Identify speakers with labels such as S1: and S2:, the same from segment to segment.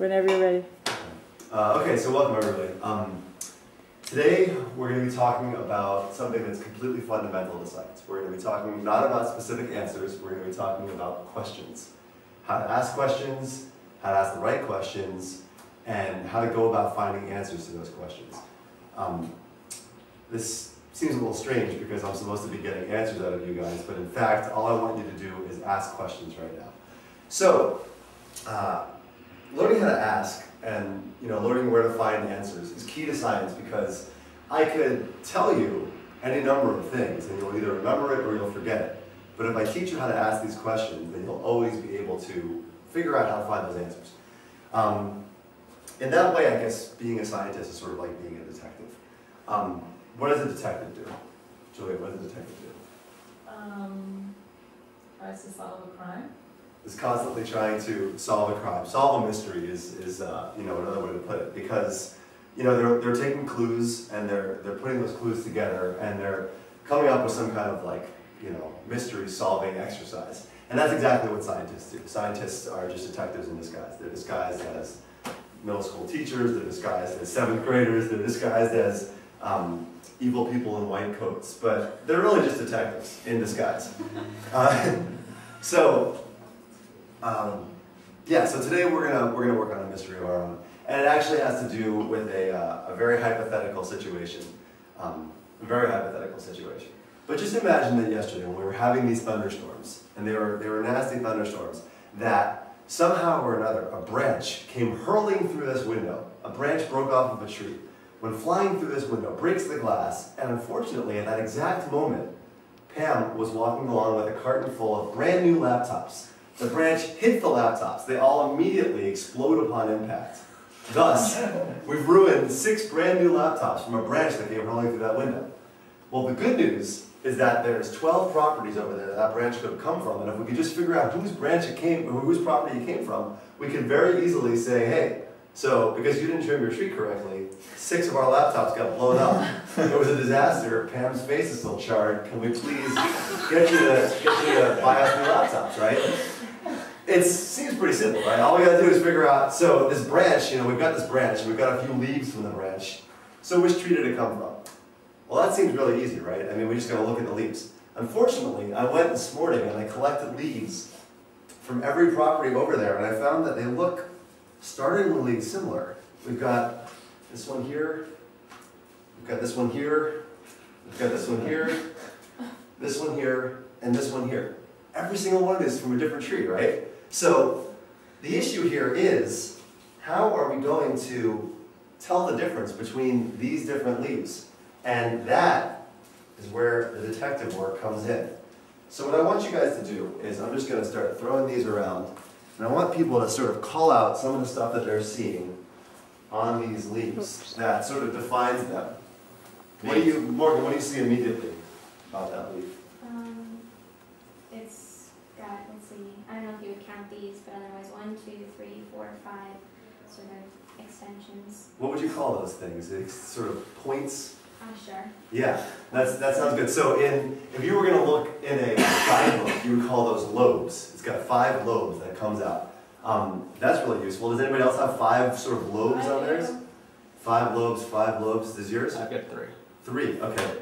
S1: Whenever you're ready.
S2: Uh, okay, so welcome everybody. Um, today we're going to be talking about something that's completely fundamental to science. We're going to be talking not about specific answers, we're going to be talking about questions. How to ask questions, how to ask the right questions, and how to go about finding answers to those questions. Um, this seems a little strange because I'm supposed to be getting answers out of you guys, but in fact, all I want you to do is ask questions right now. So, uh, learning how to ask and you know learning where to find answers is key to science because I could tell you any number of things and you'll either remember it or you'll forget it. But if I teach you how to ask these questions, then you'll always be able to figure out how to find those answers. Um, in that way, I guess being a scientist is sort of like being a detective. Um, what does a detective do? Julia, what does a detective do?
S3: Um, tries to solve a crime.
S2: Is constantly trying to solve a crime. Solve a mystery is, is uh, you know, another way to put it. Because, you know, they're, they're taking clues and they're, they're putting those clues together and they're coming up with some kind of like, you know, mystery solving exercise. And that's exactly what scientists do. Scientists are just detectives in disguise. They're disguised as middle school teachers, they're disguised as seventh graders, they're disguised as um, evil people in white coats. But they're really just detectives in disguise. Uh, so, um, yeah, so today we're gonna we're gonna work on a mystery of our own, and it actually has to do with a, uh, a very hypothetical situation, um, a very hypothetical situation. But just imagine that yesterday when we were having these thunderstorms, and they were they were nasty thunderstorms, that somehow or another a branch came hurling through this window. A branch broke off of a tree. When flying through this window, breaks the glass, and unfortunately at that exact moment, Pam was walking along with a carton full of brand new laptops. The branch hit the laptops. They all immediately explode upon impact. Thus, we've ruined six brand new laptops from a branch that came rolling through that window. Well, the good news is that there's 12 properties over there that, that branch could have come from, and if we could just figure out whose branch it came, or whose property it came from, we could very easily say, hey, so because you didn't trim your tree correctly, six of our laptops got blown up. it was a disaster. Pam's face is still charred. Can we please get you to get you to buy us new laptops, right? It seems pretty simple, right? All we gotta do is figure out, so this branch, you know, we've got this branch, we've got a few leaves from the branch. So which tree did it come from? Well, that seems really easy, right? I mean, we just gotta look at the leaves. Unfortunately, I went this morning and I collected leaves from every property over there, and I found that they look startlingly similar. We've got this one here, we've got this one here, we've got this one here, this one here, and this one here. Every single one of is from a different tree, right? So the issue here is, how are we going to tell the difference between these different leaves? And that is where the detective work comes in. So what I want you guys to do is I'm just going to start throwing these around. And I want people to sort of call out some of the stuff that they're seeing on these leaves that sort of defines them. What do you, Morgan, what do you see immediately about that leaf?
S4: Um, it's got, let's see, I don't know if you would count these, but otherwise one, two, three, four, five sort of extensions.
S2: What would you call those things? It's sort of points?
S4: Ah, sure.
S2: Yeah, that's, that sounds good. So in, if you were going to look in a guidebook, you would call those lobes. It's got five lobes that comes out. Um, that's really useful. Does anybody else have five sort of lobes on theirs? Five lobes, five lobes. Is yours?
S5: I've got three.
S2: Three, okay.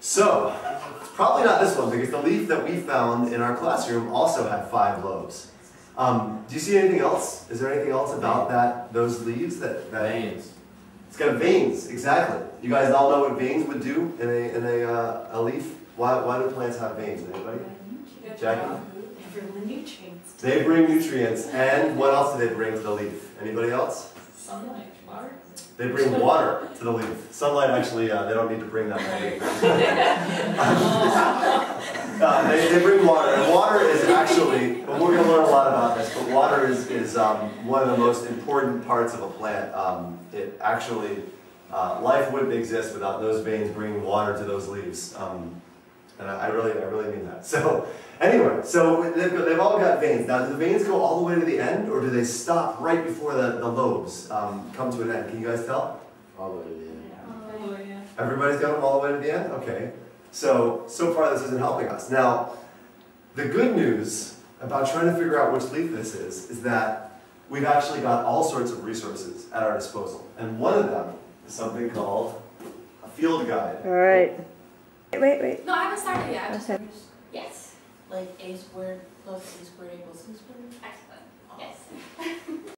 S2: So, it's probably not this one because the leaf that we found in our classroom also had five lobes. Um, do you see anything else? Is there anything else about that those leaves that, that
S5: Veins.
S2: It's got veins, exactly. You guys all know what veins would do in a in a, uh, a leaf. Why why do plants have veins? Anybody? Jackie?
S3: Everyone nutrients.
S2: They bring nutrients, and what else do they bring to the leaf? Anybody else?
S3: Sunlight, water.
S2: They bring water to the leaf. Sunlight, actually, uh, they don't need to bring that uh, they, they bring water, and water is actually, but we're going to learn a lot about this, but water is, is um, one of the most important parts of a plant. Um, it actually, uh, life wouldn't exist without those veins bringing water to those leaves. Um, and I, I really, I really mean that. So, anyway, so they've, they've all got veins. Now, do the veins go all the way to the end, or do they stop right before the, the lobes um, come to an end? Can you guys tell?
S5: All the way to the end.
S3: Oh, yeah.
S2: Everybody's got them all the way to the end? Okay. So, so far this isn't helping us. Now, the good news about trying to figure out which leaf this is, is that we've actually got all sorts of resources at our disposal. And one of them is something called a field guide.
S1: All right. Wait, wait, wait.
S5: No, I haven't started yet. I just-
S1: Okay.
S4: Yes,
S5: Like a squared plus b squared equals c squared?
S4: excellent, yes.